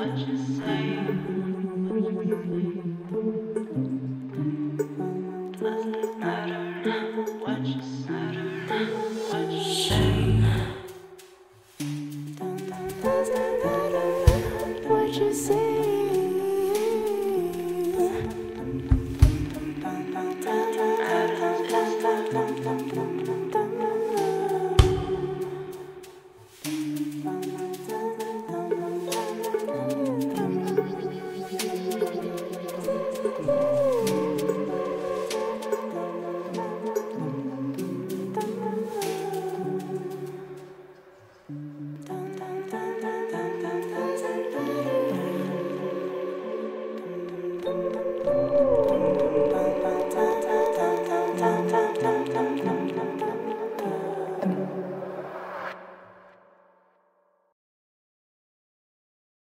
Doesn't matter what you say.